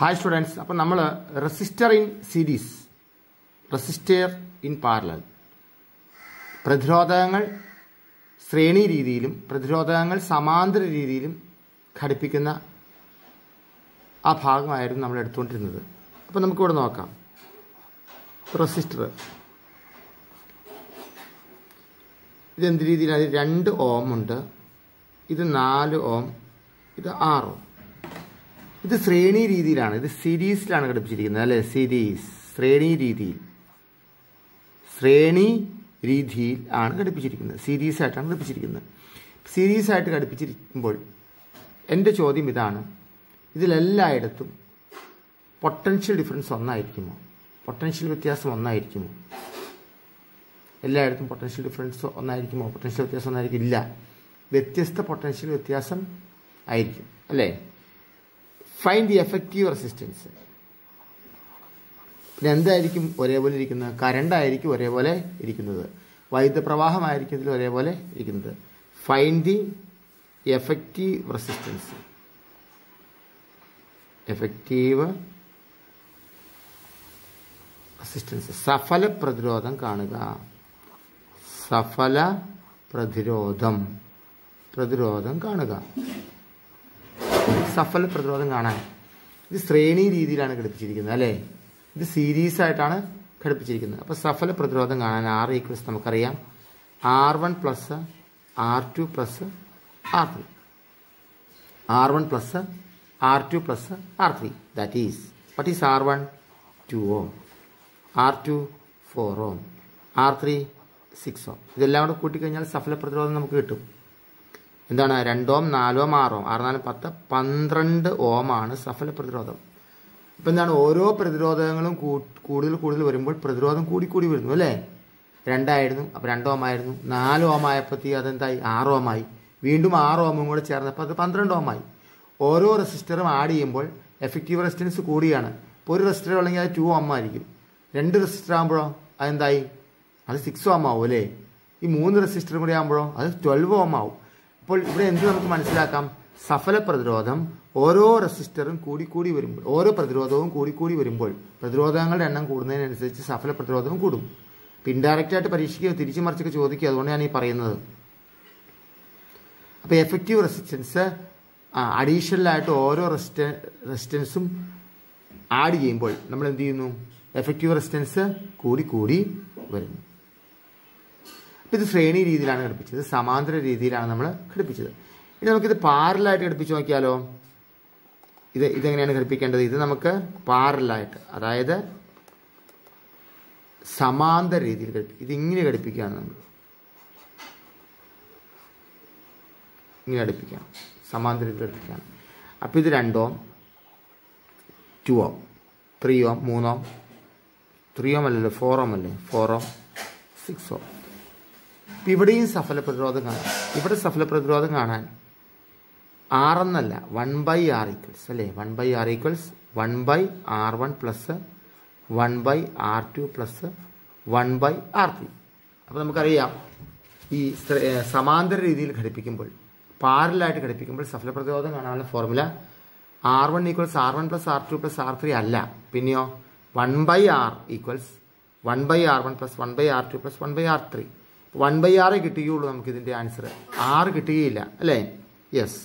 Hi students അപ്പം നമ്മൾ resistor in series resistor in parallel പ്രതിരോധകങ്ങൾ ശ്രേണി രീതിയിലും പ്രതിരോധകങ്ങൾ സമാന്തര രീതിയിലും ഘടിപ്പിക്കുന്ന ആ ഭാഗമായിരുന്നു നമ്മൾ എടുത്തുകൊണ്ടിരുന്നത്. അപ്പം നമുക്കിവിടെ നോക്കാം. റെസിസ്റ്റർ ഇതെന്ത് രീതിയിലാണ് രണ്ട് ഓം ഉണ്ട്. ഇത് നാല് ഓം. ഇത് ആറ് ഓം. ഇത് ശ്രേണി രീതിയിലാണ്. ഇത് സീരീസിലാണ് ഘടിപ്പിച്ചിരിക്കുന്നത് അല്ലേ? സീരീസ് ശ്രേണി രീതിയിൽ. ശ്രേണി രീതിയിൽ ആണ് ഘടിപ്പിച്ചിരിക്കുന്നത്. സീരീസ് ആയിട്ടാണ് ഘടിപ്പിച്ചിരിക്കുന്നത്. സീരീസ് ആയിട്ട് ഘടിപ്പിച്ചിരിക്കുമ്പോൾ എന്റെ ചോദ്യം ഇതാണ്. ഇതിലെല്ലായിടത്തും പൊട്ടൻഷ്യൽ ഡിഫറൻസ് ഒന്നായിരിക്കുമോ? പൊട്ടൻഷ്യൽ വ്യത്യാസം ഒന്നായിരിക്കുമോ? എല്ലായിടത്തും പൊട്ടൻഷ്യൽ ഡിഫറൻസ് ഒന്നായിരിക്കുമോ? പൊട്ടൻഷ്യൽ വ്യത്യാസം ഒന്നായിരിക്കും ഇല്ല വ്യത്യസ്ത പൊട്ടൻഷ്യൽ വ്യത്യാസം ആയിരിക്കും അല്ലേ? ഫൈൻ ദി എഫക്റ്റീവ് റെസിസ്റ്റൻസ് പിന്നെ എന്തായിരിക്കും ഒരേപോലെ ഇരിക്കുന്നത്. കരണ്ടായിരിക്കും ഒരേപോലെ ഇരിക്കുന്നത്. വൈദ്യുത പ്രവാഹമായിരിക്കും ഇതിൽ ഒരേപോലെ ഇരിക്കുന്നത്. Find the effective resistance effective resistance സഫല പ്രതിരോധം കാണുക. സഫല പ്രതിരോധം. പ്രതിരോധം കാണുക. സഫല പ്രതിരോധം കാണാൻ. ഇത് ശ്രേണി രീതിയിലാണ് ഘടിപ്പിച്ചിരിക്കുന്നത് അല്ലേ? ഇത് സീരീസ് ആയിട്ടാണ് ഘടിപ്പിച്ചിരിക്കുന്നത്. അപ്പോൾ സഫല പ്രതിരോധം കാണാൻ ആർ ഈക്വൽസ് നമുക്കറിയാം. R one plus R two plus R three R one plus R two plus R three that is what is R one two ohm R two four ohm R three six ohm ഇതെല്ലാം കൂടെ കൂട്ടിക്കഴിഞ്ഞാൽ സഫല പ്രതിരോധം നമുക്ക് കിട്ടും. എന്താണ് രണ്ടോം നാലോം ആറോം ആറ് നാല് പത്ത് പന്ത്രണ്ട് ആണ് സഫല പ്രതിരോധം. ഇപ്പം എന്താണ്? ഓരോ പ്രതിരോധങ്ങളും കൂടുതൽ കൂടുതൽ വരുമ്പോൾ പ്രതിരോധം കൂടി കൂടി വരുന്നു അല്ലേ? രണ്ടായിരുന്നു അപ്പോൾ രണ്ടോമായിരുന്നു നാല് ഓമായപ്പോഴത്തേക്ക് അതെന്തായി? ആയി. വീണ്ടും ആറ് ഓമും കൂടെ ചേർന്നപ്പോൾ അത് പന്ത്രണ്ട് ആയി. ഓരോ റെസിസ്റ്ററും ആഡ് ചെയ്യുമ്പോൾ എഫക്റ്റീവ് റെസിസ്റ്റൻസ് കൂടിയാണ്. ഇപ്പോൾ ഒരു റെസിസ്റ്റർ ഉള്ളെങ്കിൽ അത് ടു ഓം ആയിരിക്കും. രണ്ട് റെസിസ്റ്റർ ആകുമ്പോഴോ അതെന്തായി? അത് സിക്സ് ഓം ആവും അല്ലേ? ഈ മൂന്ന് റെസിസ്റ്ററും കൂടി ആകുമ്പോഴോ അത് ട്വൽവ് ഓം ആവും. അപ്പോൾ ഇവിടെ എന്ത് നമുക്ക് മനസ്സിലാക്കാം? സഫല പ്രതിരോധം ഓരോ റെസിസ്റ്ററും കൂടി കൂടി വരുമ്പോൾ ഓരോ പ്രതിരോധവും കൂടി കൂടി വരുമ്പോൾ പ്രതിരോധങ്ങളുടെ എണ്ണം കൂടുന്നതിനനുസരിച്ച് സഫല പ്രതിരോധവും കൂടും. ഇൻഡയറക്റ്റ് ആയിട്ട് പരീക്ഷിക്കുക തിരിച്ചു മറിച്ചൊക്കെ ചോദിക്കുക അതുകൊണ്ട് ഞാൻ ഈ പറയുന്നത്. അപ്പോൾ എഫക്റ്റീവ് റെസിസ്റ്റൻസ് അഡീഷണലായിട്ട് ഓരോ റെസിസ്റ്റ റെസിസ്റ്റൻസും ആഡ് ചെയ്യുമ്പോൾ നമ്മൾ എന്ത് ചെയ്യുന്നു? എഫക്റ്റീവ് റെസിസ്റ്റൻസ് കൂടി കൂടി വരുന്നു. അപ്പം ഇത് ശ്രേണി രീതിയിലാണ് ഘടിപ്പിച്ചത് സമാന്തര രീതിയിലാണ് നമ്മൾ ഘടിപ്പിച്ചത്. ഇനി നമുക്കിത് പാരലായിട്ട് ഘടിപ്പിച്ച് നോക്കിയാലോ? ഇത് ഇതെങ്ങനെയാണ് ഘടിപ്പിക്കേണ്ടത്? ഇത് നമുക്ക് പാരലായിട്ട് അതായത് സമാന്തര രീതിയിൽ ഘടിപ്പിക്കും ഇതിങ്ങനെ ഘടിപ്പിക്കുകയാണ് നമ്മൾ. ഇങ്ങനെ ഘടിപ്പിക്കാം സമാന്തര രീതിയിൽ ഘടിപ്പിക്കാം അപ്പോൾ ഇത് രണ്ടോം? ടു ഓം ത്രീ ഓം മൂന്നോം? ത്രീ ഓം അല്ലല്ലോ? ഫോർ ഓം അല്ലേ? Four ohm six? ഓം ഇപ്പം ഇവിടെയും സഫല പ്രതിരോധം കാണാം. ഇവിടെ സഫല പ്രതിരോധം കാണാൻ ആറെന്നല്ല വൺ ബൈ ആർ ഈക്വൽസ് അല്ലേ? One by R equals one by R one plus one by R two plus one by R three അപ്പോൾ നമുക്കറിയാം ഈ സമാന്തര രീതിയിൽ ഘടിപ്പിക്കുമ്പോൾ പാരലായിട്ട് ഘടിപ്പിക്കുമ്പോൾ സഫല പ്രതിരോധം കാണാനുള്ള formula R one equals R one plus R two plus R three അല്ല. പിന്നെയോ one by R equals one by R one plus one by R two plus one by R three one by ആറേ കിട്ടുകയുള്ളൂ നമുക്ക് ഇതിന്റെ answer ആറ് കിട്ടുകയില്ല അല്ലേ? Yes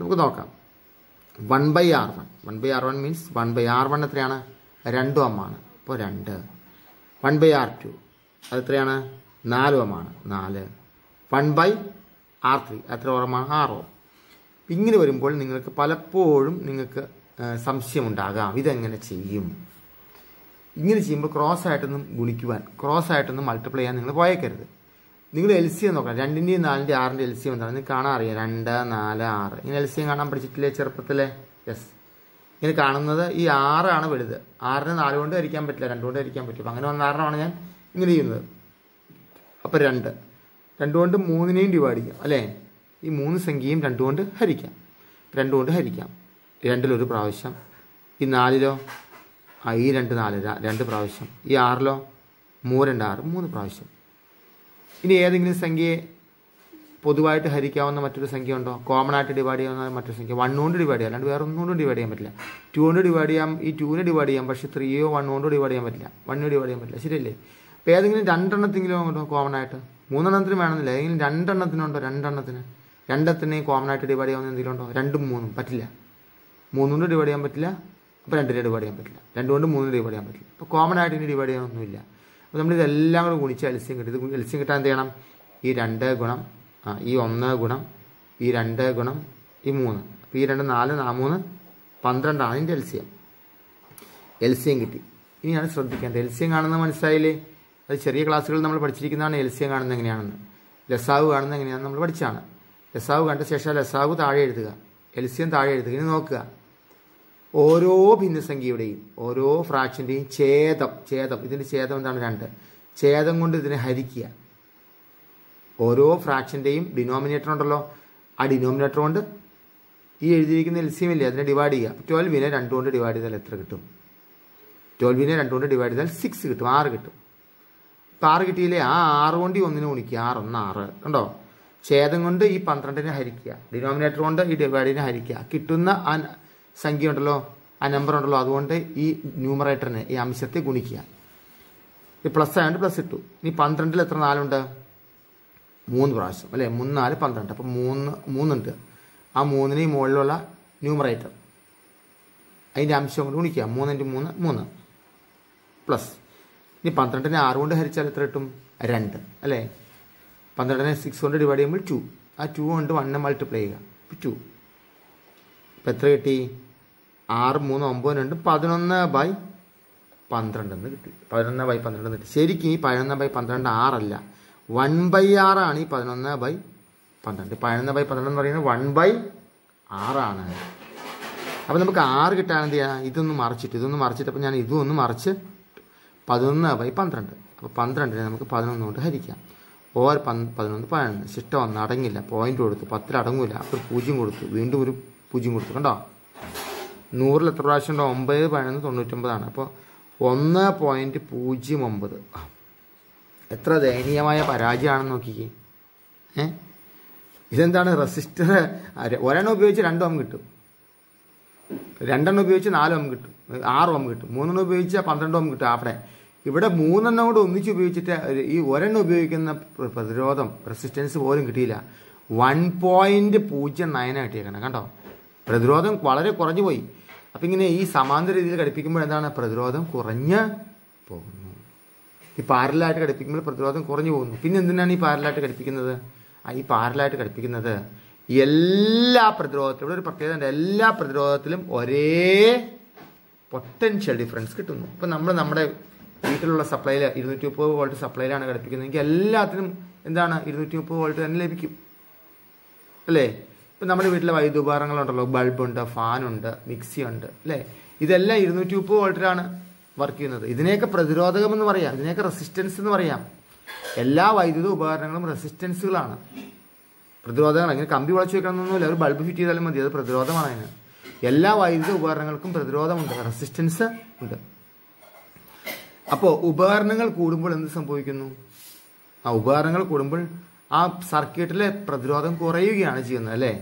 നമുക്ക് നോക്കാം. One by R one one by R one means one by R one എത്രയാണ്? രണ്ടു അമ്മാണ് അപ്പോൾ രണ്ട്. വൺ ബൈ ആർ ടു അത് എത്രയാണ്? നാല് ഓമാണ് നാല്. വൺ ബൈ ആർ ത്രീ എത്ര ഓറമാണ് ആറ് ഇങ്ങനെ വരുമ്പോൾ നിങ്ങൾക്ക് പലപ്പോഴും നിങ്ങൾക്ക് സംശയമുണ്ടാകാം. ഇതെങ്ങനെ ചെയ്യും? ഇങ്ങനെ ചെയ്യുമ്പോൾ ക്രോസ് ആയിട്ടൊന്നും ഗുണിക്കുവാൻ ക്രോസ് ആയിട്ടൊന്നും മൾട്ടിപ്ലൈ ചെയ്യാൻ നിങ്ങൾ പോയേക്കരുത് നിങ്ങൾ എൽ സി എം നോക്കണം. രണ്ടിന്റെയും നാലിന്റെ ആറിന്റെ എൽ സി എം എന്താണ് നിങ്ങൾക്ക് കാണാൻ അറിയാം. രണ്ട് നാല് ആറ്. ഇങ്ങനെ എൽ സി എം കാണാൻ പഠിച്ചിട്ടില്ലേ ചെറുപ്പത്തിലെ? യെസ് ഇങ്ങനെ കാണുന്നത് ഈ ആറാണ് വലുത്. ആറിന് നാല് കൊണ്ട് ഹരിക്കാൻ പറ്റില്ല. രണ്ട് കൊണ്ട് ഹരിക്കാൻ പറ്റും. അങ്ങനെ വന്ന ആറിനാണ് ഞാൻ ഇങ്ങനെ ചെയ്യുന്നത്. അപ്പോൾ രണ്ട്. രണ്ട് കൊണ്ട് മൂന്നിനെയും ഡിവൈഡ് ചെയ്യാം. അല്ലേ? ഈ മൂന്ന് സംഖ്യയും രണ്ട് കൊണ്ട് ഹരിക്കാം. രണ്ട് കൊണ്ട് ഹരിക്കാം. രണ്ടിലൊരു പ്രാവശ്യം. ഈ നാലിലോ? ഈ രണ്ട് നാല്. രണ്ട് പ്രാവശ്യം. ഈ ആറിലോ? മൂന്ന് രണ്ട് ആറ്. മൂന്ന് പ്രാവശ്യം. ഇനി ഏതെങ്കിലും സംഖ്യയെ പൊതുവായിട്ട് ഹരിക്കാവുന്ന മറ്റൊരു സംഖ്യ ഉണ്ടോ? കോമൺ ആയിട്ട് ഡിവൈഡ് ചെയ്യാവുന്ന മറ്റൊരു സംഖ്യ. വൺ കൊണ്ട് ഡിവൈഡ് ചെയ്യാം. അല്ലാണ്ട് വേറെ ഒന്നുകൊണ്ടും ഡിവൈഡ് ചെയ്യാൻ പറ്റില്ല. ടു കൊണ്ട് ഡിവൈഡ് ചെയ്യാം. ഈ ടൂവിനെ ഡിവൈഡ് ചെയ്യാം. പക്ഷേ ത്രീയോ വൺ കൊണ്ട് ഡിവൈഡ് ചെയ്യാൻ പറ്റില്ല. വണ്ണിന് ഡിവൈഡ് ചെയ്യാൻ പറ്റില്ല. ശരിയല്ലേ? അപ്പോൾ ഏതെങ്കിലും രണ്ടെണ്ണത്തെങ്കിലും ഉണ്ടോ കോമൺ ആയിട്ട്? മൂന്നെണ്ണത്തിനും വേണമെന്നില്ല. ഏതെങ്കിലും രണ്ടെണ്ണത്തിനുണ്ടോ രണ്ടെണ്ണത്തിന്. രണ്ടെണ്ണത്തിനെയും കോമൺ ആയിട്ട് ഡിവൈഡ് ചെയ്യാവുന്ന എന്തെങ്കിലും ഉണ്ടോ? രണ്ടും മൂന്നും. പറ്റില്ല. മൂന്നുകൊണ്ട് ഡിവൈഡ് ചെയ്യാൻ പറ്റില്ല. അപ്പോൾ രണ്ടിനെ ഡിവൈഡ് ചെയ്യാൻ പറ്റില്ല. രണ്ടുകൊണ്ട് മൂന്നിനെ ഡിവൈഡ് ചെയ്യാൻ പറ്റില്ല. അപ്പോൾ കോമൺ ആയിട്ട് ഇനി ഡിവൈഡ് ചെയ്യാനൊന്നുമില്ല. അപ്പോൾ നമ്മൾ ഇതെല്ലാം കൂടെ ഗുണിച്ച് എൽസ്യം കിട്ടും. ഇത് എൽസ്യം കിട്ടാൻ എന്ത് ചെയ്യണം? ഈ രണ്ട് ഗുണം ഈ ഒന്ന് ഗുണം ഈ രണ്ട് ഗുണം ഈ മൂന്ന്. അപ്പോൾ ഈ രണ്ട് നാല് നാ മൂന്ന് പന്ത്രണ്ടാണ് ഇതിന്റെ എൽസ്യം. എൽസ്യം കിട്ടി. ഇനിയാണ് ശ്രദ്ധിക്കേണ്ടത്. എൽസ്യം കാണുന്ന മനസ്സിലായില്ലേ? അത് ചെറിയ ക്ലാസ്സുകളിൽ നമ്മൾ പഠിച്ചിരിക്കുന്നതാണ്. എൽസ്യം കാണുന്നത് എങ്ങനെയാണെന്ന്. ലസാവ് കാണുന്നത് എങ്ങനെയാണെന്ന് നമ്മൾ പഠിച്ചാണ് ലസാവ് കണ്ട ശേഷം ലസാവ് താഴെ എഴുതുക. എൽസ്യം താഴെ എഴുതുക. ഇനി നോക്കുക. ഓരോ ഭിന്നസംഖ്യയുടെയും ഓരോ ഫ്രാക്ഷന്റെയും ഛേദം ഛേദം. ഇതിന്റെ ഛേദം എന്താണ് രണ്ട്? ഛേദം കൊണ്ട് ഇതിനെ ഹരിക്കുക. ഓരോ ഫ്രാക്ഷന്റെയും ഡിനോമിനേറ്റർ ഉണ്ടല്ലോ. ആ ഡിനോമിനേറ്റർ കൊണ്ട് ഈ എഴുതിയിരിക്കുന്ന എൽസിയം ഇല്ലേ? അതിനെ ഡിവൈഡ് ചെയ്യുക. ട്വൽവിനെ രണ്ട് കൊണ്ട് ഡിവൈഡ് ചെയ്താൽ എത്ര കിട്ടും? ട്വൽവിനെ രണ്ട് കൊണ്ട് ഡിവൈഡ് ചെയ്താൽ സിക്സ് കിട്ടും. ആറ് കിട്ടും. ഇപ്പം ആറ് കിട്ടിയില്ലേ? ആ ആറ് കൊണ്ട് ഒന്നിന് ഗുണിക്കുക. ആറ് ഒന്ന് ആറ്. കണ്ടോ? ഛേദം കൊണ്ട് ഈ പന്ത്രണ്ടിനെ ഹരിക്കുക. ഡിനോമിനേറ്റർ കൊണ്ട് ഈ ഡിവൈഡിനെ ഹരിക്കുക. കിട്ടുന്ന ആ സംഖ്യ ഉണ്ടല്ലോ ആ നമ്പർ ഉണ്ടല്ലോ അതുകൊണ്ട് ഈ ന്യൂമറേറ്ററിനെ ഈ അംശത്തെ ഗുണിക്കുക. ഈ പ്ലസ് ആയതുകൊണ്ട് പ്ലസ് ഇട്ടു. ഇനി പന്ത്രണ്ടിൽ എത്ര നാലുണ്ട്? മൂന്ന് പ്രാവശ്യം അല്ലേ? മൂന്ന് നാല് പന്ത്രണ്ട്. അപ്പം മൂന്ന് മൂന്നുണ്ട്. ആ മൂന്നിന് ഈ മുകളിലുള്ള ന്യൂമറേറ്റർ അതിന്റെ അംശം കൊണ്ട് ഗുണിക്കുക. മൂന്നിന്റെ മൂന്ന് മൂന്ന്. പ്ലസ് ഇനി പന്ത്രണ്ടിനെ ആറ് കൊണ്ട് ഹരിച്ചാൽ എത്ര കിട്ടും? രണ്ട് അല്ലേ? പന്ത്രണ്ടിനെ സിക്സ് കൊണ്ട് ഡിവൈഡ് ചെയ്യുമ്പോൾ ടു ആ ടു കൊണ്ട് വണ്ണം മൾട്ടിപ്ലൈ ചെയ്യുക. ടു ഇപ്പം എത്ര കിട്ടി? ആറ് മൂന്ന് ഒമ്പത് രണ്ട് പതിനൊന്ന് ബൈ പന്ത്രണ്ട് എന്ന് കിട്ടി. പതിനൊന്ന് ബൈ പന്ത്രണ്ട് കിട്ടി. ശരിക്കും ഈ പതിനൊന്ന് ബൈ പന്ത്രണ്ട് ആറല്ല. വൺ ബൈ ആറാണ് ഈ പതിനൊന്ന് ബൈ പന്ത്രണ്ട്. പതിനൊന്ന് ബൈ പന്ത്രണ്ട് എന്ന് പറയുന്നത് വൺ ബൈ ആറാണ് അപ്പോൾ നമുക്ക് ആറ് കിട്ടാൻ എന്ത് ചെയ്യാം? ഇതൊന്ന് മറിച്ചിട്ട്. ഇതൊന്ന് മറിച്ചിട്ട് അപ്പോൾ ഞാൻ ഇതും ഒന്ന് മറിച്ച് പതിനൊന്ന് ബൈ പന്ത്രണ്ട്. അപ്പോൾ പന്ത്രണ്ടിനെ നമുക്ക് പതിനൊന്ന് കൊണ്ട് ഹരിക്കാം. ഓർ പന്ത് പതിനൊന്ന് പതിനൊന്ന്. ശിഷ്ടം ഒന്ന് അടങ്ങില്ല. പോയിന്റ് കൊടുത്തു. പത്തിൽ അടങ്ങില്ല അപ്പോൾ പൂജ്യം കൊടുത്തു. വീണ്ടും ഒരു പൂജ്യം കൊടുത്തു. കണ്ടോ? നൂറിൽ എത്ര പ്രാവശ്യം ഉണ്ടോ? ഒമ്പത് പതിനൊന്ന് തൊണ്ണൂറ്റൊമ്പതാണ്. അപ്പോൾ ഒന്ന് പോയിന്റ് പൂജ്യം ഒമ്പത്. എത്ര ദയനീയമായ പരാജയമാണെന്ന് നോക്കിക്കേ. ഏ? ഇതെന്താണ്? റെസിസ്റ്റർ ഒരെണ്ണം ഉപയോഗിച്ച് രണ്ട് ഓം കിട്ടും. രണ്ടെണ്ണം ഉപയോഗിച്ച് നാല് ഓം കിട്ടും. ആറ് ഓം കിട്ടും. മൂന്നെണ്ണം ഉപയോഗിച്ച് പന്ത്രണ്ട് ഓം കിട്ടും. അവിടെ ഇവിടെ മൂന്നെണ്ണം കൂടെ ഒന്നിച്ച് ഉപയോഗിച്ചിട്ട് ഈ ഒരെണ്ണം ഉപയോഗിക്കുന്ന പ്രതിരോധം റെസിസ്റ്റൻസ് പോലും കിട്ടിയില്ല. വൺ പോയിന്റ് പൂജ്യം നയനാണ് കിട്ടിയേക്കണം. കണ്ടോ? പ്രതിരോധം വളരെ കുറഞ്ഞു പോയി. അപ്പം ഇങ്ങനെ ഈ സമാന്തര രീതിയിൽ ഘടിപ്പിക്കുമ്പോൾ എന്താണ്? പ്രതിരോധം കുറഞ്ഞ് പോകുന്നു. ഈ പാരലായിട്ട് ഘടിപ്പിക്കുമ്പോൾ പ്രതിരോധം കുറഞ്ഞു പോകുന്നു. പിന്നെ എന്തിനാണ് ഈ പാരലായിട്ട് ഘടിപ്പിക്കുന്നത്? ഈ പാരലായിട്ട് ഘടിപ്പിക്കുന്നത് എല്ലാ പ്രതിരോധത്തിലും ഇവിടെ ഒരു പ്രത്യേകത ഉണ്ട്. എല്ലാ പ്രതിരോധത്തിലും ഒരേ പൊട്ടൻഷ്യൽ ഡിഫറൻസ് കിട്ടുന്നു. ഇപ്പം നമ്മൾ നമ്മുടെ വീട്ടിലുള്ള സപ്ലൈയിൽ ഇരുന്നൂറ്റി മുപ്പത് വോൾട്ട് സപ്ലൈയിലാണ് ഘടിപ്പിക്കുന്നതെങ്കിൽ എല്ലാത്തിനും എന്താണ്? ഇരുന്നൂറ്റി മുപ്പത് വോൾട്ട് തന്നെ ലഭിക്കും. അല്ലേ? ഇപ്പം നമ്മുടെ വീട്ടിലെ വൈദ്യുതി ഉപകരണങ്ങളുണ്ടല്ലോ ബൾബുണ്ട് ഫാനുണ്ട് മിക്സി ഉണ്ട് അല്ലേ? ഇതെല്ലാം ഇരുന്നൂറ്റി മുപ്പത് വോൾട്ടിലാണ് വർക്ക് ചെയ്യുന്നത്. ഇതിനെയൊക്കെ പ്രതിരോധകം എന്ന് പറയാം ഇതിനെയൊക്കെ റെസിസ്റ്റൻസ് എന്ന് പറയാം. എല്ലാ വൈദ്യുത ഉപകരണങ്ങളും റെസിസ്റ്റൻസുകളാണ് പ്രതിരോധങ്ങൾ അങ്ങനെ കമ്പി വളച്ചു വെക്കണമെന്നൊന്നുമില്ല ഒരു ബൾബ് ഫിറ്റ് ചെയ്താലും മതി. അത് പ്രതിരോധമാണ് അതിന്. എല്ലാ വൈദ്യുത ഉപകരണങ്ങൾക്കും പ്രതിരോധമുണ്ട്. റെസിസ്റ്റൻസ് ഉണ്ട്. അപ്പോൾ ഉപകരണങ്ങൾ കൂടുമ്പോൾ എന്ത് സംഭവിക്കുന്നു? ആ ഉപകരണങ്ങൾ കൂടുമ്പോൾ ആ സർക്യൂട്ടിലെ പ്രതിരോധം കുറയുകയാണ് ചെയ്യുന്നത് അല്ലേ?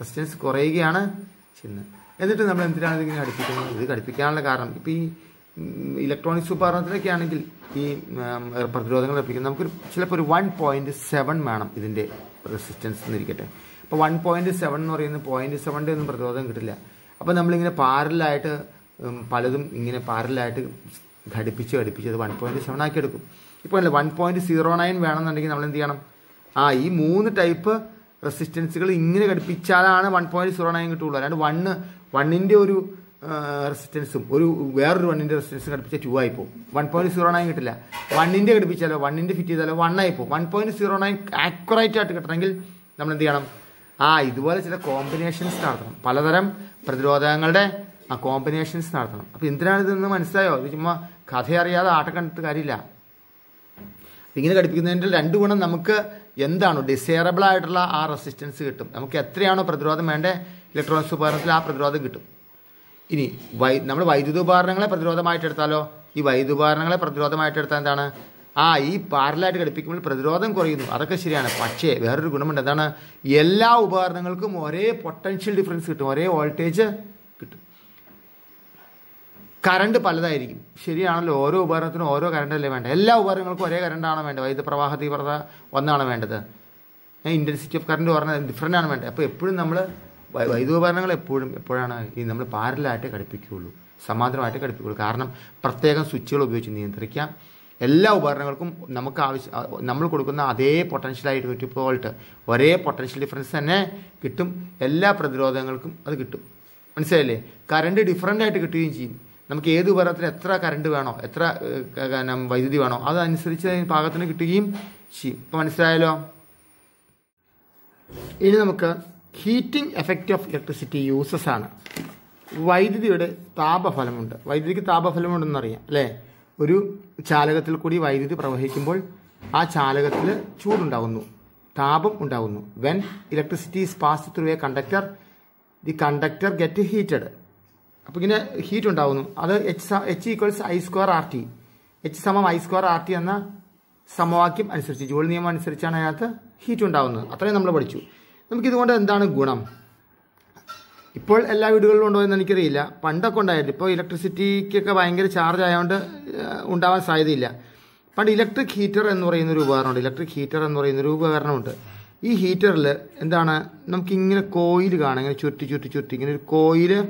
റെസിസ്റ്റൻസ് കുറയുകയാണ് ചെയ്യുന്നത്. എന്നിട്ട് നമ്മൾ എന്തിനാണ് ഇതിങ്ങനെ ഘടിപ്പിക്കുന്നത്? ഇത് ഘടിപ്പിക്കാനുള്ള കാരണം. ഇപ്പോൾ ഈ ഇലക്ട്രോണിക്സ് ഉപകരണത്തിലൊക്കെ ആണെങ്കിൽ ഈ പ്രതിരോധങ്ങൾ ഘടിപ്പിക്കുന്നത് നമുക്കൊരു ചിലപ്പോൾ ഒരു വൺ പോയിന്റ് സെവൻ വേണം ഇതിന്റെ റെസിസ്റ്റൻസ് എന്നിരിക്കട്ടെ. അപ്പോൾ വൺ പോയിന്റ് സെവൻ എന്ന് പറയുന്നത് പോയിന്റ് സെവന്റെ ഒന്നും പ്രതിരോധം കിട്ടില്ല. അപ്പോൾ നമ്മളിങ്ങനെ പാരലായിട്ട് പലതും ഇങ്ങനെ പാരലായിട്ട് ഘടിപ്പിച്ച് ഘടിപ്പിച്ച് അത് വൺ പോയിന്റ് സെവൻ ആക്കി എടുക്കും. ഇപ്പോൾ അല്ല വൺ പോയിന്റ് സീറോ നയൻ വേണമെന്നുണ്ടെങ്കിൽ നമ്മൾ എന്ത് ചെയ്യണം? ആ ഈ മൂന്ന് ടൈപ്പ് റെസിസ്റ്റൻസുകൾ ഇങ്ങനെ ഘടിപ്പിച്ചാലാണ് വൺ പോയിന്റ് സീറോ നയൻ കിട്ടുള്ളൂ. അല്ലാണ്ട് വണ്ണ് വണ്ണിന്റെ ഒരു റെസിസ്റ്റൻസും ഒരു വേറൊരു വണ്ണിന്റെ റെസിസ്റ്റൻസ് ഘടിപ്പിച്ചാൽ ടു ആയി പോകും. വൺ പോയിന്റ് സീറോ നയൻ കിട്ടില്ല. വണ്ണിന്റെ ഘടിപ്പിച്ചാലോ വണ്ണിന്റെ ഫിറ്റ് ചെയ്താലോ വൺ ആയി പോകും. One point zero nine accurate ആയിട്ട് കിട്ടണമെങ്കിൽ നമ്മൾ എന്ത് ചെയ്യണം? ആ ഇതുപോലെ ചില കോമ്പിനേഷൻസ് നടത്തണം. പലതരം പ്രതിരോധങ്ങളുടെ ആ കോമ്പിനേഷൻസ് നടത്തണം. അപ്പോൾ എന്തിനാണ് ഇതെന്ന് മനസ്സിലായോ? ഇത് ചുമ്മാ കഥയറിയാതെ ആട്ടം കണ്ടിട്ട് കാര്യമില്ല. ഇങ്ങനെ ഘടിപ്പിക്കുന്നതിന്റെ രണ്ട് ഗുണം നമുക്ക് എന്താണോ ഡിസയറബിൾ ആയിട്ടുള്ള ആ റെസിസ്റ്റൻസ് കിട്ടും? നമുക്ക് എത്രയാണോ പ്രതിരോധം വേണ്ടേ ഇലക്ട്രോണിക്സ് ഉപകരണത്തിൽ ആ പ്രതിരോധം കിട്ടും. ഇനി വൈ നമ്മൾ വൈദ്യുത ഉപകരണങ്ങളെ പ്രതിരോധമായിട്ട് എടുത്താലോ? ഈ വൈദ്യുത ഉപകരണങ്ങളെ പ്രതിരോധമായിട്ട് എടുത്താൽ എന്താണ്? ആ ഈ പാരലായിട്ട് ഘടിപ്പിക്കുമ്പോൾ പ്രതിരോധം കുറയുന്നു. അതൊക്കെ ശരിയാണ്. പക്ഷേ വേറൊരു ഗുണമുണ്ട്. എന്താണ്? എല്ലാ ഉപകരണങ്ങൾക്കും ഒരേ പൊട്ടൻഷ്യൽ ഡിഫറൻസ് കിട്ടും. ഒരേ വോൾട്ടേജ് കറണ്ട് പലതായിരിക്കും. ശരിയാണല്ലോ ഓരോ ഉപകരണത്തിനും ഓരോ കറണ്ടല്ലേ വേണ്ടത്? എല്ലാ ഉപകരണങ്ങൾക്കും ഒരേ കറണ്ടാണ് വേണ്ടത്. വൈദ്യുത പ്രവാഹ തീവ്രത ഒന്നാണ് വേണ്ടത്. ഇന്റൻസിറ്റി ഓഫ് കറണ്ട് പറഞ്ഞാൽ ഡിഫറന്റ് ആണ് വേണ്ടത്. അപ്പോൾ എപ്പോഴും നമ്മൾ വൈദ്യുത ഉപകരണങ്ങൾ എപ്പോഴും എപ്പോഴാണ് ഈ നമ്മൾ പാരലായിട്ട് ഘടിപ്പിക്കുകയുള്ളൂ. സമാന്തരമായിട്ട് ഘടിപ്പിക്കുകയുള്ളൂ. കാരണം പ്രത്യേകം സ്വിച്ചുകൾ ഉപയോഗിച്ച് നിയന്ത്രിക്കാം. എല്ലാ ഉപകരണങ്ങൾക്കും നമുക്ക് ആവശ്യം നമ്മൾ കൊടുക്കുന്ന അതേ പൊട്ടൻഷ്യലായിട്ട് ട്വന്റി വോൾട്ട് ഒരേ പൊട്ടൻഷ്യൽ ഡിഫറൻസ് തന്നെ കിട്ടും. എല്ലാ പ്രതിരോധങ്ങൾക്കും അത് കിട്ടും. മനസ്സിലായില്ലേ? കറണ്ട് ഡിഫറന്റ് ആയിട്ട് കിട്ടുകയും ചെയ്യും. നമുക്ക് ഏത് ഉപകരണത്തിന് എത്ര കറണ്ട് വേണോ എത്ര വൈദ്യുതി വേണോ അതനുസരിച്ച് പാകത്തിന് കിട്ടുകയും ചെയ്യും. ഇപ്പം മനസ്സിലായല്ലോ? ഇനി നമുക്ക് heating effect of electricity uses ആണ്. വൈദ്യുതിയുടെ താപഫലമുണ്ട്. വൈദ്യുതിക്ക് താപഫലമുണ്ടെന്ന് അറിയാം അല്ലേ? ഒരു ചാലകത്തിൽ കൂടി വൈദ്യുതി പ്രവഹിക്കുമ്പോൾ ആ ചാലകത്തിൽ ചൂടുണ്ടാകുന്നു താപം ഉണ്ടാകുന്നു when electricity is pass through a conductor the conductor get heated അപ്പോൾ ഇങ്ങനെ ഹീറ്റ് ഉണ്ടാവുന്നു. അത് H H equals I square R T H സമം ഐ സ്ക്വയർ ആർ ടി എന്ന സമവാക്യം അനുസരിച്ച് ജോൾ നിയമം അനുസരിച്ചാണ് അതിനകത്ത് ഹീറ്റ് ഉണ്ടാവുന്നത്. അത്രയും നമ്മൾ പഠിച്ചു. നമുക്കിതുകൊണ്ട് എന്താണ് ഗുണം? ഇപ്പോൾ എല്ലാ വീടുകളിലും ഉണ്ടോ എന്ന് എനിക്കറിയില്ല. പണ്ടൊക്കെ ഉണ്ടായിരുന്നു. ഇപ്പോൾ ഇലക്ട്രിസിറ്റിക്കൊക്കെ ഭയങ്കര ചാർജ് ആയതുകൊണ്ട് ഉണ്ടാവാൻ സാധ്യതയില്ല. പണ്ട് ഇലക്ട്രിക് ഹീറ്റർ എന്ന് പറയുന്നൊരു ഉപകരണമുണ്ട്. ഇലക്ട്രിക് ഹീറ്റർ എന്ന് പറയുന്നൊരു ഉപകരണമുണ്ട്. ഈ ഹീറ്ററിൽ എന്താണ്? നമുക്കിങ്ങനെ കോയിൽ കാണാം. ഇങ്ങനെ ചുറ്റി ചുറ്റി ചുരുട്ടി. ഇങ്ങനെ ഒരു കോയിൽ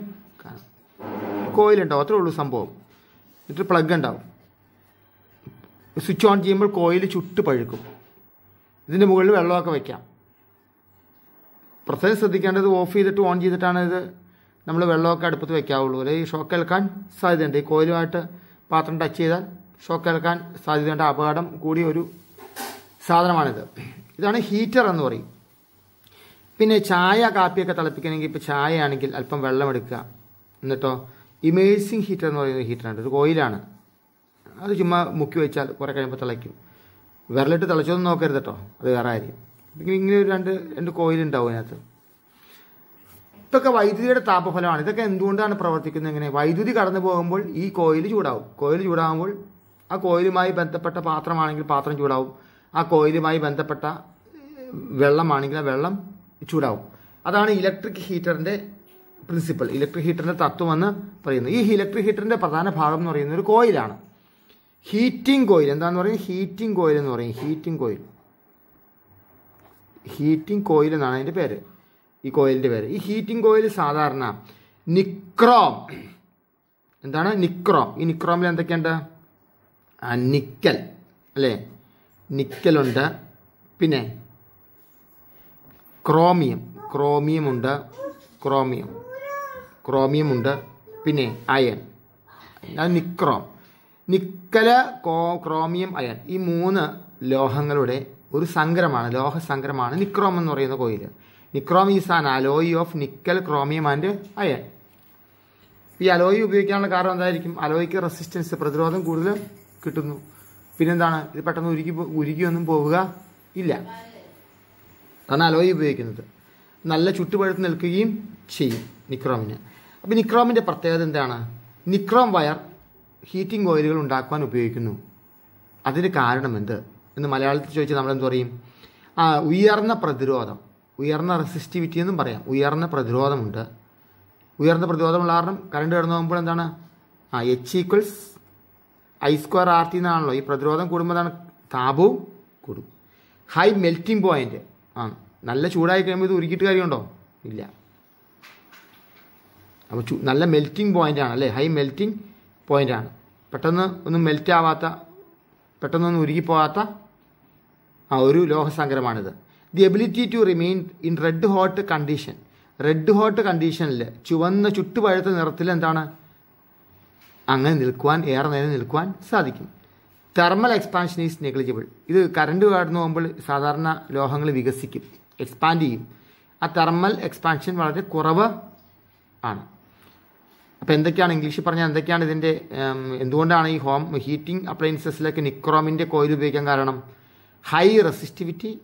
കോയിൽ ഉണ്ടാവും അത്രേ ഉള്ളൂ സംഭവം. എന്നിട്ട് പ്ലഗ് ഉണ്ടാവും. സ്വിച്ച് ഓൺ ചെയ്യുമ്പോൾ കോയിൽ ചുട്ട് പഴുക്കും. ഇതിന്റെ മുകളിൽ വെള്ളമൊക്കെ വയ്ക്കാം പ്രത്യേകം ശ്രദ്ധിക്കേണ്ടത് ഓഫ് ചെയ്തിട്ട് ഓൺ ചെയ്തിട്ടാണ് ഇത് നമ്മൾ വെള്ളമൊക്കെ അടുപ്പത്ത് വെക്കാവുള്ളൂ. അല്ലെങ്കിൽ ഷോക്ക് ഏൽക്കാൻ സാധ്യതയുണ്ട്. ഈ കോയിലുമായിട്ട് പാത്രം ടച്ച് ചെയ്താൽ ഷോക്ക് ഏൽക്കാൻ സാധ്യതയുണ്ട്. അപകടം കൂടിയ ഒരു സാധനമാണിത്. ഇതാണ് ഹീറ്റർ എന്ന് പറയും. പിന്നെ ചായ കാപ്പിയൊക്കെ തിളപ്പിക്കണമെങ്കിൽ ഇപ്പോൾ ചായ ആണെങ്കിൽ അല്പം വെള്ളം എടുക്കുക. എന്നിട്ടോ ഇമേഴ്സിങ് ഹീറ്റർ എന്ന് പറയുന്ന ഹീറ്ററാണ് ഒരു കോയിലാണ് അത് ചുമ്മാ മുക്കി വെച്ചാൽ കുറേ കഴിയുമ്പോൾ തിളയ്ക്കും. വിരലിട്ട് തിളച്ചൊന്നും നോക്കരുത് കേട്ടോ അത് വേറെ കാര്യം. ഇങ്ങനെ ഒരു രണ്ട് രണ്ട് കോയിലുണ്ടാവും അതിനകത്ത്. ഇതൊക്കെ വൈദ്യുതിയുടെ താപഫലമാണ്. ഇതൊക്കെ എന്തുകൊണ്ടാണ് പ്രവർത്തിക്കുന്നത് എങ്ങനെ വൈദ്യുതി കടന്നു പോകുമ്പോൾ ഈ കോയിൽ ചൂടാവും. കോയിൽ ചൂടാകുമ്പോൾ ആ കോയിലുമായി ബന്ധപ്പെട്ട പാത്രമാണെങ്കിൽ പാത്രം ചൂടാവും. ആ കോയിലുമായി ബന്ധപ്പെട്ട വെള്ളമാണെങ്കിൽ ആ വെള്ളം ചൂടാവും. അതാണ് ഇലക്ട്രിക് ഹീറ്ററിന്റെ പ്രിൻസിപ്പൽ ഇലക്ട്രിക് ഹീറ്ററിന്റെ തത്വം എന്ന് പറയുന്നത് ഈ ഇലക്ട്രിക് ഹീറ്ററിന്റെ പ്രധാന ഭാഗം എന്ന് പറയുന്നത് ഒരു കോയിലാണ്. ഹീറ്റിംഗ് കോയിൽ എന്താന്ന് പറയും? ഹീറ്റിംഗ് കോയിൽ എന്ന് പറയും. ഹീറ്റിംഗ് കോയിൽ ഹീറ്റിംഗ് കോയിൽ എന്നാണ് അതിന്റെ പേര്. ഈ കോയിലിന്റെ പേര്. ഈ ഹീറ്റിംഗ് കോയിൽ സാധാരണ നിക്രോം. എന്താണ്? നിക്രോം. ഈ നിക്രോമിൽ എന്തൊക്കെയുണ്ട്? നിക്കൽ. അല്ലേ? നിക്കലുണ്ട്. പിന്നെ ക്രോമിയം. ക്രോമിയം ഉണ്ട് ക്രോമിയം. ക്രോമിയം ഉണ്ട് പിന്നെ അയൺ. അത് നിക്രോം. നിക്കല കോ ക്രോമിയം അയൺ. ഈ മൂന്ന് ലോഹങ്ങളുടെ ഒരു സങ്കരമാണ് ലോഹ സങ്കരമാണ് നിക്രോം എന്ന് പറയുന്ന coil nichrome is an alloy of nickel chromium and iron ഈ അലോയി ഉപയോഗിക്കാനുള്ള കാരണം എന്തായിരിക്കും? അലോയിക്ക് റെസിസ്റ്റൻസ് പ്രതിരോധം കൂടുതൽ കിട്ടുന്നു. പിന്നെന്താണ്? ഇത് പെട്ടെന്ന് ഉരുക്കി ഉരുക്കിയൊന്നും പോവുക ഇല്ല. അതാണ് അലോയി ഉപയോഗിക്കുന്നത്. നല്ല ചുട്ടുപഴുത്ത് നിൽക്കുകയും ചെയ്യും. നിക്രോമിന്. അപ്പോൾ നിക്രോമിന്റെ പ്രത്യേകത എന്താണ്? നിക്രോം വയർ ഹീറ്റിംഗ് ഓയിലുകൾ ഉണ്ടാക്കുവാൻ ഉപയോഗിക്കുന്നു. അതിന് കാരണം എന്ത്? എന്ന് മലയാളത്തിൽ ചോദിച്ചാൽ നമ്മൾ എന്ത് പറയും? ആ ഉയർന്ന പ്രതിരോധം. ഉയർന്ന റെസിസ്റ്റിവിറ്റി എന്നും പറയാം. ഉയർന്ന പ്രതിരോധമുണ്ട്. ഉയർന്ന പ്രതിരോധമുള്ള കാരണം കറണ്ട് കടന്നു പോകുമ്പോൾ എന്താണ്? ആ H equals I square R T എന്നാണല്ലോ. ഈ പ്രതിരോധം കൂടുമ്പോൾ എന്താണ്? താപവും കൂടും. ഹൈ മെൽറ്റിംഗ് പോയിന്റ് ആ നല്ല ചൂടായി കഴിയുമ്പോൾ ഇത് ഉരുക്കിയിട്ട് കാര്യമുണ്ടോ? ഇല്ല. അപ്പോൾ ചു നല്ല മെൽറ്റിംഗ് പോയിന്റാണ് അല്ലേ? ഹൈ മെൽറ്റിംഗ് പോയിന്റാണ് പെട്ടെന്ന് ഒന്നും മെൽറ്റ് ആവാത്ത പെട്ടെന്നൊന്നും ഉരുകിപ്പോകാത്ത ആ ഒരു ലോഹസങ്കരമാണിത്. The ability to remain in red hot condition red hot കണ്ടീഷനിൽ ചുവന്ന ചുട്ടുപഴുത്ത നിറത്തിൽ എന്താണ്? അങ്ങനെ നിൽക്കുവാൻ ഏറെ നേരം നിൽക്കുവാൻ സാധിക്കും. തെർമൽ എക്സ്പാൻഷൻ ഈസ് നെഗ്ലിജിബിൾ ഇത് കറണ്ട് കടന്നു പോകുമ്പോൾ സാധാരണ ലോഹങ്ങൾ വികസിക്കും എക്സ്പാൻഡ് ചെയ്യും. ആ തെർമൽ എക്സ്പാൻഷൻ വളരെ കുറവ് ആണ്. അപ്പോൾ എന്തൊക്കെയാണ് ഇംഗ്ലീഷിൽ പറഞ്ഞാൽ എന്തൊക്കെയാണ് ഇതിന്റെ എന്തുകൊണ്ടാണ് ഈ ഹോം ഹീറ്റിംഗ് അപ്ലയൻസസിലേക്ക് നിക്രോമിന്റെ കോയിൽ ഉപയോഗിക്കാൻ കാരണം? High resistivity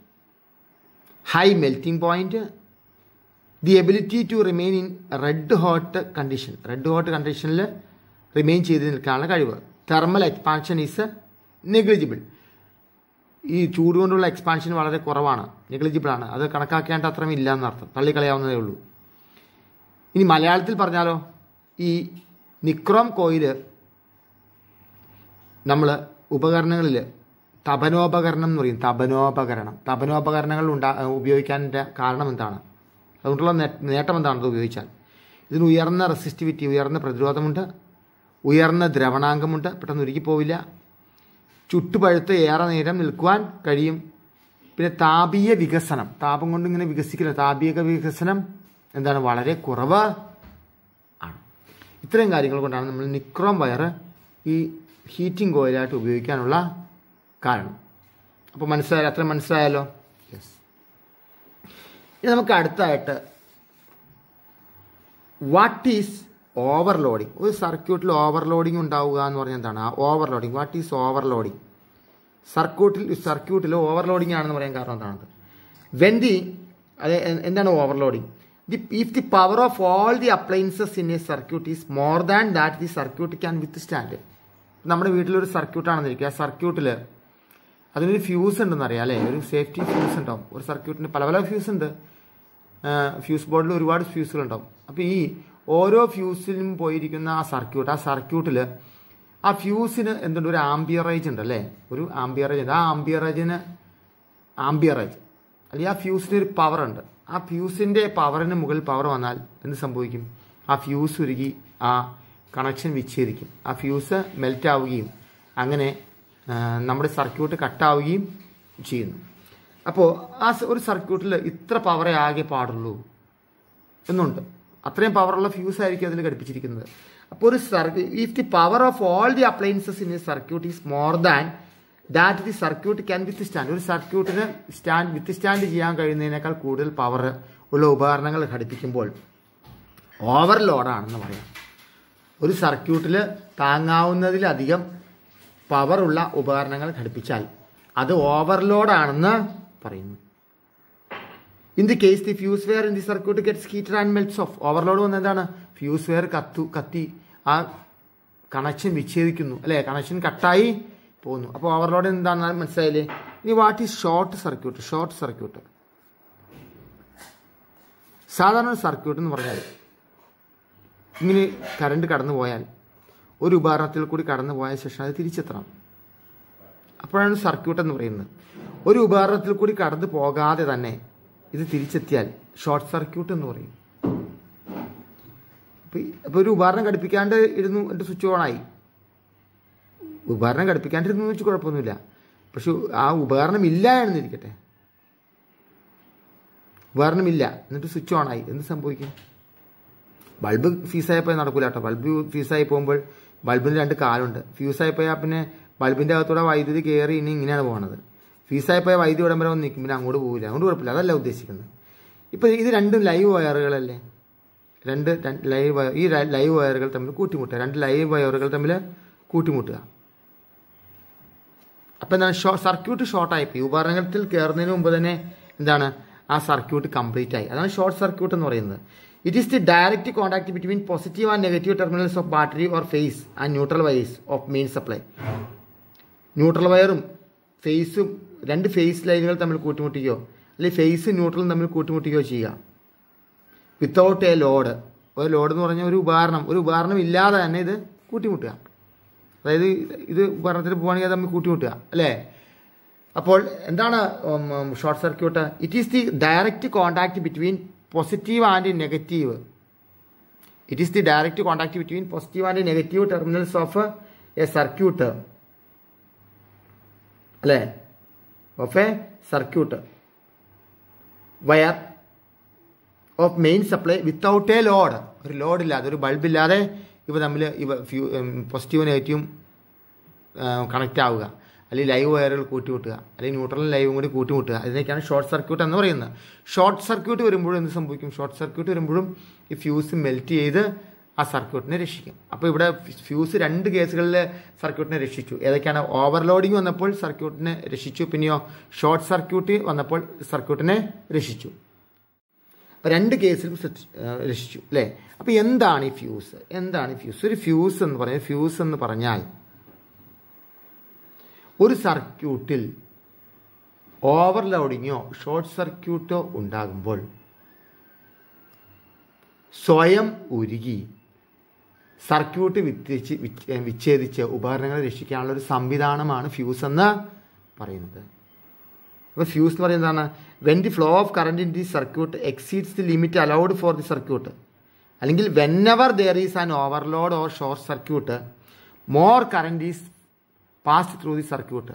high melting point the ability to remain in red hot condition. Red hot കണ്ടീഷനിൽ റിമെയിൻ ചെയ്ത് നിൽക്കാനുള്ള കഴിവ്. Thermal expansion is negligible. ഈ ചൂട് കൊണ്ടുള്ള എക്സ്പാൻഷൻ വളരെ കുറവാണ്. നെഗ്ലിജിബിളാണ് അത് കണക്കാക്കേണ്ട അത്രയും ഇല്ല എന്നർത്ഥം. തള്ളിക്കളയാവുന്നതേ ഉള്ളൂ. ഇനി മലയാളത്തിൽ പറഞ്ഞാലോ? ഈ നിക്രോം കോയിൽ നമ്മൾ ഉപകരണങ്ങളിൽ തപനോപകരണം എന്ന് പറയും. തപനോപകരണം. തപനോപകരണങ്ങൾ ഉണ്ടാ ഉപയോഗിക്കാന്റെ കാരണം എന്താണ്? അതുകൊണ്ടുള്ള നേട്ടം എന്താണ് ഉപയോഗിച്ചാൽ ഇതിന് ഉയർന്ന റെസിസ്റ്റിവിറ്റി ഉയർന്ന പ്രതിരോധമുണ്ട്. ഉയർന്ന ദ്രവണാങ്കമുണ്ട് പെട്ടെന്ന് ഉരുകിപ്പോവില്ല ചുട്ടുപഴുത്ത് ഏറെ നേരം നിൽക്കുവാൻ കഴിയും. പിന്നെ താപീയ വികസനം. താപം കൊണ്ട് ഇങ്ങനെ വികസിക്കില്ല. താപീയ വികസനം എന്താണ്? വളരെ കുറവ്. ഇത്രയും കാര്യങ്ങൾ കൊണ്ടാണ് നമ്മൾ നിക്രോം വയർ ഈ ഹീറ്റിംഗ് കോയിലായിട്ട് ഉപയോഗിക്കാനുള്ള കാരണം. അപ്പോൾ മനസ്സിലായാലോ അത്ര മനസ്സിലായാലോ യെസ് ഇനി നമുക്ക് അടുത്തായിട്ട് വാട്ട് ഈസ് ഓവർലോഡിങ് ഒരു സർക്യൂട്ടിൽ ഓവർലോഡിങ് ഉണ്ടാവുക എന്ന് പറഞ്ഞാൽ എന്താണ്? ആ ഓവർലോഡിങ് വാട്ട് ഈസ് ഓവർലോഡിങ് സർക്യൂട്ടിൽ സർക്യൂട്ടിൽ ഓവർലോഡിങ് ആണെന്ന് പറയാൻ കാരണം എന്താണ് വെൻ ദി അത് എന്താണ് overloading if the power of all the appliances in a circuit is more than that the circuit can withstand നമ്മുടെ വീട്ടിലൊരു സർക്യൂട്ടാണെന്നിരിക്കുക ആ സർക്യൂട്ടിൽ അതിനൊരു ഫ്യൂസ് ഉണ്ടെന്ന് അറിയാം അല്ലേ? ഒരു സേഫ്റ്റി ഫ്യൂസ് ഉണ്ടാവും. ഒരു സർക്യൂട്ടിന് പല പല ഫ്യൂസ് ഉണ്ട്. ഫ്യൂസ് ബോർഡിൽ ഒരുപാട് ഫ്യൂസുകൾ ഉണ്ടാവും അപ്പോൾ ഈ ഓരോ ഫ്യൂസിലും പോയിരിക്കുന്ന ആ സർക്യൂട്ട് ആ സർക്യൂട്ടിൽ ആ ഫ്യൂസിന് എന്തുണ്ട്? ഒരു ആംബിയറേജ് ഉണ്ട് അല്ലേ? ഒരു ആംബിയറേജ് ഉണ്ട് ആ ആംബിയറേജിന് ആംബിയറേജ് അല്ലെങ്കിൽ ആ ഫ്യൂസിന് ഒരു പവർ ഉണ്ട്. ആ ഫ്യൂസിന്റെ പവറിന് മുകളിൽ പവർ വന്നാൽ എന്ത് സംഭവിക്കും? ആ ഫ്യൂസ് ഉരുകി ആ കണക്ഷൻ വിച്ഛേദിക്കും. ആ ഫ്യൂസ് മെൽറ്റ് ആവുകയും അങ്ങനെ നമ്മുടെ സർക്യൂട്ട് കട്ടാവുകയും ചെയ്യുന്നു. അപ്പോൾ ആ ഒരു സർക്യൂട്ടിൽ ഇത്ര പവറേ ആകെ പാടുള്ളൂ എന്നുണ്ട്. അത്രയും പവറുള്ള ഫ്യൂസ് ആയിരിക്കും അതിൽ ഘടിപ്പിച്ചിരിക്കുന്നത്. അപ്പോൾ ഒരു sir if the power of all the appliances in the circuit is more than that the circuit can withstand ഒരു സർക്യൂട്ടിന് സ്റ്റാൻഡ് വിത്ത് സ്റ്റാൻഡ് ചെയ്യാൻ കഴിയുന്നതിനേക്കാൾ കൂടുതൽ പവർ ഉള്ള ഉപകരണങ്ങൾ ഘടിപ്പിക്കുമ്പോൾ ഓവർലോഡാണെന്ന് പറയാം. ഒരു സർക്യൂട്ടിൽ താങ്ങാവുന്നതിലധികം പവറുള്ള ഉപകരണങ്ങൾ ഘടിപ്പിച്ചാൽ അത് ഓവർലോഡാണെന്ന് പറയുന്നു. In the case the fuse wire in the circuit gets heater and melts off overload വന്ന എന്താണ്? ഫ്യൂസ് വെയർ കത്തു കത്തി ആ കണക്ഷൻ വിച്ഛേദിക്കുന്നു. അല്ലേ? കണക്ഷൻ കട്ടായി പോകുന്നു അപ്പോൾ ഓവർലോഡ് എന്താണെന്ന് മനസ്സിലായില്ലേ? ഇനി what is short circuit short circuit സാധാരണ സർക്യൂട്ട് എന്ന് പറഞ്ഞാൽ ഇങ്ങനെ കറണ്ട് കടന്നു പോയാൽ ഒരു ഉപകരണത്തിൽ കൂടി കടന്നു പോയ ശേഷം അത് തിരിച്ചെത്തണം. അപ്പോഴാണ് സർക്യൂട്ട് എന്ന് പറയുന്നത്. ഒരു ഉപകരണത്തിൽ കൂടി കടന്നു പോകാതെ തന്നെ ഇത് തിരിച്ചെത്തിയാൽ ഷോർട്ട് സർക്യൂട്ട് എന്ന് പറയും. അപ്പോൾ ഒരു ഉപകരണം ഘടിപ്പിക്കാണ്ട് ഇരുന്നു എന്റെ സ്വിച്ച് ഓണായി ഉപകരണം ഘടിപ്പിക്കാണ്ടിരുന്നു വെച്ച് കുഴപ്പമൊന്നുമില്ല. പക്ഷെ ആ ഉപകരണം ഇല്ല എന്നിരിക്കട്ടെ ഉപകരണമില്ല എന്നിട്ട് സ്വിച്ച് ഓൺ ആയി. എന്ത് സംഭവിക്കും? ബൾബ് ഫീസായപ്പോൾ നടക്കൂല കേട്ടോ ബൾബ് ഫീസായി പോകുമ്പോൾ ബൾബിന് രണ്ട് കാലുണ്ട്. ഫ്യൂസായി പോയാൽ പിന്നെ ബൾബിന്റെ അകത്തൂടെ വൈദ്യുതി കയറി ഇനി ഇങ്ങനെയാണ് പോകുന്നത് ഫീസായി പോയാൽ വൈദ്യുതി ഇടം വന്ന് നിൽക്കും. പിന്നെ അങ്ങോട്ട് പോകില്ല അതുകൊണ്ട് കുഴപ്പമില്ല. അതല്ല ഉദ്ദേശിക്കുന്നത്. ഇപ്പം ഇത് രണ്ടും ലൈവ് വയറുകളല്ലേ? രണ്ട് ലൈവ് ഈ ലൈവ് വയറുകൾ തമ്മിൽ കൂട്ടിമുട്ടുക. രണ്ട് ലൈവ് വയറുകൾ തമ്മിൽ കൂട്ടിമുട്ടുക. അപ്പം എന്താണ്? ഷോ സർക്യൂട്ട് ഷോർട്ടായി. പോയി ഉപകരണത്തിൽ കയറുന്നതിന് മുമ്പ് തന്നെ എന്താണ്? ആ സർക്യൂട്ട് കംപ്ലീറ്റ് ആയി. അതാണ് ഷോർട്ട് സർക്യൂട്ട് എന്ന് പറയുന്നത്. It is the direct contact between positive and negative terminals of battery or phase and neutral wires of main supply neutral വയറും ഫേസും രണ്ട് ഫേസ് ലൈനുകൾ തമ്മിൽ കൂട്ടിമുട്ടിക്കുകയോ അല്ലെങ്കിൽ ഫേസ് ന്യൂട്രലും തമ്മിൽ കൂട്ടിമുട്ടിക്കുകയോ ചെയ്യുക? വിത്തൗട്ട് എ ലോഡ് ഒരു ലോഡ് എന്ന് പറഞ്ഞാൽ ഒരു ഉപകരണം. ഒരു ഉപകരണം ഇല്ലാതെ തന്നെ ഇത് കൂട്ടിമുട്ടുക. അതായത് ഇത് ഭരണത്തിൽ പോവുകയാണെങ്കിൽ അത് നമ്മൾ കൂട്ടിമുട്ടുക അല്ലേ? അപ്പോൾ എന്താണ് short circuit it is the direct contact between positive and negative it is the direct contact between positive and negative terminals of a circuit അല്ലേ? Of a circuit wire of main supply without a load ഒരു load ഇല്ലാതെ ഒരു bulb ഇല്ലാതെ ഇവ തമ്മിൽ ഇവ few positive നെഗറ്റീവും connect ആവുക. അല്ലെങ്കിൽ ലൈവ് വയറുകൾ കൂട്ടിമുട്ടുക. അല്ലെങ്കിൽ ന്യൂട്രലും ലൈവും കൂടി കൂട്ടിമുട്ടുക. അതിനൊക്കെയാണ് ഷോർട്ട് സർക്യൂട്ട് എന്ന് പറയുന്നത്. ഷോർട്ട് സർക്യൂട്ട് വരുമ്പോഴും എന്ത് സംഭവിക്കും? ഷോർട്ട് സർക്യൂട്ട് വരുമ്പോഴും ഈ ഫ്യൂസ് മെൽറ്റ് ചെയ്ത് ആ സർക്യൂട്ടിനെ രക്ഷിക്കും. അപ്പോൾ ഇവിടെ ഫ്യൂസ് രണ്ട് കേസുകളിൽ സർക്യൂട്ടിനെ രക്ഷിച്ചു. ഏതൊക്കെയാണ്? ഓവർലോഡിങ് വന്നപ്പോൾ സർക്യൂട്ടിനെ രക്ഷിച്ചു. പിന്നെയോ ഷോർട്ട് സർക്യൂട്ട് വന്നപ്പോൾ സർക്യൂട്ടിനെ രക്ഷിച്ചു. അപ്പോൾ രണ്ട് കേസിലും രക്ഷിച്ചു. അല്ലേ? അപ്പോൾ എന്താണ് ഈ ഫ്യൂസ് എന്താണ് ഈ ഫ്യൂസ് ഒരു ഫ്യൂസ് എന്ന് പറഞ്ഞാൽ ഫ്യൂസ് എന്ന് പറഞ്ഞാൽ ഒരു സർക്യൂട്ടിൽ ഓവർലോഡിങ്ങോ ഷോർട്ട് സർക്യൂട്ടോ ഉണ്ടാകുമ്പോൾ സ്വയം ഉരുകി സർക്യൂട്ട് വിച്ച്- വിച്ഛേദിച്ച് ഉപകരണങ്ങളെ രക്ഷിക്കാനുള്ള ഒരു സംവിധാനമാണ് ഫ്യൂസ് എന്ന് പറയുന്നത്. അപ്പോൾ ഫ്യൂസ് എന്ന് പറയുന്നതാണ് when the flow of current in the circuit exceeds the limit allowed for the circuit അല്ലെങ്കിൽ whenever there is an overload or short circuit more current is pass through the circuit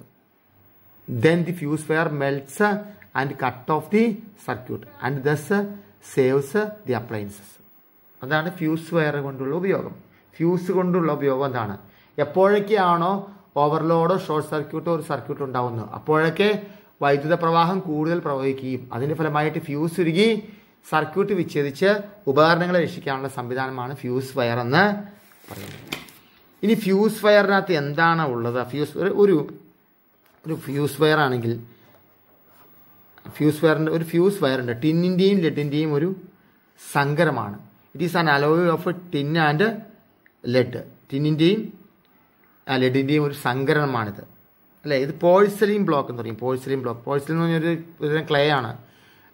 then the fuse wire melts and cut off the circuit and thus saves the appliances. അതാണ് fuse wire കൊണ്ടുള്ള ഉപയോഗം. Fuse കൊണ്ടുള്ള ഉപയോഗം എന്താണ്? എപ്പോഴൊക്കെയാണോ ഓവർലോഡോ short സർക്യൂട്ടോ ഒരു circuit ഉണ്ടാവുന്നത് അപ്പോഴൊക്കെ വൈദ്യുത പ്രവാഹം കൂടുതൽ പ്രവഹിക്കുകയും അതിന്റെ ഫലമായിട്ട് ഫ്യൂസ് ഉരുകി സർക്യൂട്ട് വിച്ഛേദിച്ച് ഉപകരണങ്ങളെ രക്ഷിക്കാനുള്ള സംവിധാനമാണ് ഫ്യൂസ് വയർ എന്ന് പറയുന്നത്. ഇനി ഫ്യൂസ് വയറിനകത്ത് എന്താണ് ഉള്ളത്? ഫ്യൂസ് ഒരു- ഒരു ഫ്യൂസ് വയർ ആണെങ്കിൽ ഫ്യൂസ് വയറിന്റെ ഒരു ഫ്യൂസ് വയറുണ്ട് ടിന്നിന്റെയും ലെഡിന്റെയും ഒരു സങ്കരമാണ്. It is an alloy of tin and lead ടിന്നിന്റെയും ലെഡിന്റെയും ഒരു സങ്കരണമാണിത്. അല്ലേ? ഇത് പോഴ്സലിൻ ബ്ലോക്ക് എന്ന് പറയും. പോഴ്സലിൻ ബ്ലോക്ക്. പോഴ്സലിൻ എന്ന് പറഞ്ഞൊരു ക്ലേ ആണ്.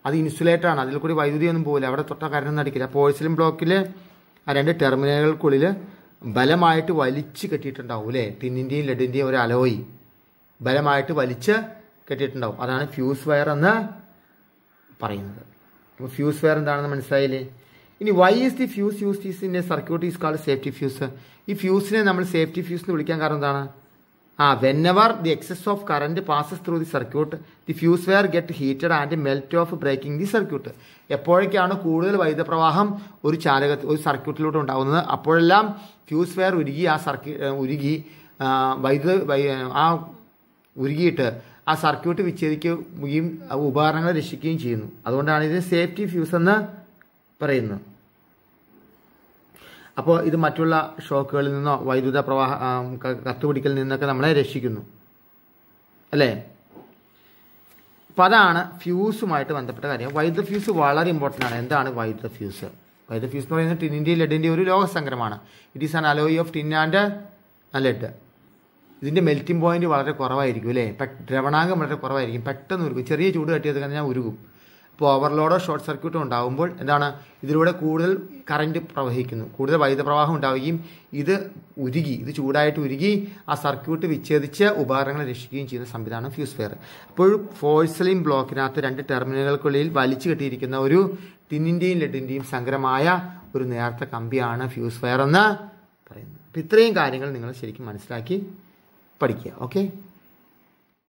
അത് ഇൻസുലേറ്റർ ആണ്. അതിൽ കൂടി വൈദ്യുതി ഒന്നും പോകില്ല അവിടെ തൊട്ട കരണ്ടൊന്നും അടിക്കില്ല. പോഴ്സിലും ബ്ലോക്കിൽ ആ രണ്ട് ടെർമിനലുകൾക്കുള്ളിൽ ബലമായിട്ട് വലിച്ച് കെട്ടിയിട്ടുണ്ടാവും അല്ലേ ടിന്നിന്റെയും ലെഡിന്റെയും ഒരു അലോയി ബലമായിട്ട് വലിച്ച് കെട്ടിയിട്ടുണ്ടാവും. അതാണ് ഫ്യൂസ് വയർ എന്ന് പറയുന്നത്. അപ്പോൾ ഫ്യൂസ് വയർ എന്താണെന്ന് മനസ്സിലായില്ലേ? ഇനി why is the fuse use is in a circuit is called safety fuse ഈ ഫ്യൂസിനെ നമ്മൾ സേഫ്റ്റി ഫ്യൂസ് എന്ന് വിളിക്കാൻ കാരണം എന്താണ്? ആ whenever the excess of current passes through the circuit the fuse wire get heated and melt off breaking the circuit എപ്പോഴൊക്കെയാണ് കൂടുതൽ വൈദ്യുത പ്രവാഹം ഒരു ചാലക ഒരു സർക്യൂട്ടിലൂടെ ഉണ്ടാകുന്നത് അപ്പോഴെല്ലാം ഫ്യൂസ് വെയർ ഉരുകി ആ സർക്യൂ ഉരുകി വൈദ്യുത ആ ഉരുകിയിട്ട് ആ സർക്യൂട്ട് വിച്ഛേദിക്കുകയും ഉപകരണങ്ങൾ രക്ഷിക്കുകയും ചെയ്യുന്നു. അതുകൊണ്ടാണ് ഇതിന് സേഫ്റ്റി ഫ്യൂസ് എന്ന് പറയുന്നത്. അപ്പോൾ ഇത് മറ്റുള്ള ഷോക്കുകളിൽ നിന്നോ വൈദ്യുത പ്രവാഹ കത്തുപിടിക്കലിൽ നിന്നൊക്കെ നമ്മളെ രക്ഷിക്കുന്നു. അല്ലേ? അപ്പം അതാണ് ഫ്യൂസുമായിട്ട് ബന്ധപ്പെട്ട കാര്യം. വൈദ്യുത ഫ്യൂസ് വളരെ ഇമ്പോർട്ടന്റ് ആണ്. എന്താണ് വൈദ്യുത ഫ്യൂസ്? വൈദ്യുത ഫ്യൂസ് എന്ന് പറയുന്നത് ടിന്നിന്റെയും ലെഡിന്റെയും ഒരു ലോകസങ്കരമാണ് it is an alloy of tin and lead ഇതിന്റെ മെൽറ്റിംഗ് പോയിന്റ് വളരെ കുറവായിരിക്കും അല്ലേ? ദ്രവണാങ്കം വളരെ കുറവായിരിക്കും. പെട്ടെന്ന് ഉരുക്കും ചെറിയ ചൂട് കട്ടിയത് കഴിഞ്ഞാൽ ഉരുകും. അപ്പോൾ ഓവർലോഡോ ഷോർട്ട് സർക്യൂട്ടോ ഉണ്ടാകുമ്പോൾ എന്താണ്? ഇതിലൂടെ കൂടുതൽ കറണ്ട് പ്രവഹിക്കുന്നു. കൂടുതൽ വൈദ്യുത പ്രവാഹം ഉണ്ടാവുകയും ഇത് ഉരുകി ഇത് ചൂടായിട്ട് ഉരുകി ആ സർക്യൂട്ട് വിച്ഛേദിച്ച് ഉപകരണങ്ങളെ രക്ഷിക്കുകയും ചെയ്യുന്ന സംവിധാനം ഫ്യൂസ് ഫെയർ അപ്പോൾ ഫോഴ്സലിൻ ബ്ലോക്കിനകത്ത് രണ്ട് ടെർമിനലുകൾക്കുള്ളിൽ വലിച്ചു കെട്ടിയിരിക്കുന്ന ഒരു ടിന്നിന്റെയും ലെഡിന്റെയും സങ്കരമായ ഒരു നേർത്ത കമ്പിയാണ് ഫ്യൂസ് ഫെയർ എന്ന് പറയുന്നത്. അപ്പോൾ ഇത്രയും കാര്യങ്ങൾ നിങ്ങൾ ശരിക്കും മനസ്സിലാക്കി പഠിക്കുക ഓക്കെ